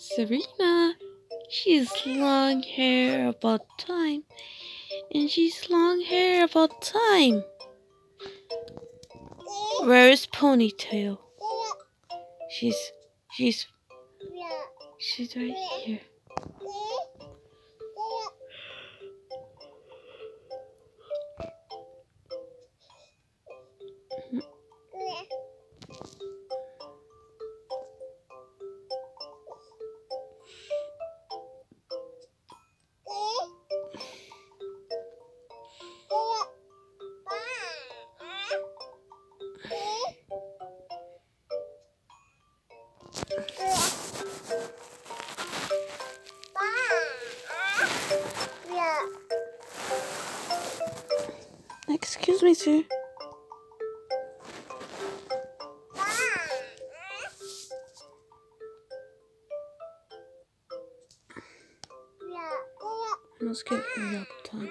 Serena. She's long hair about time. And she's long hair about time. Where is Ponytail? She's, she's, she's right here. Excuse me, sir. Let's get up time.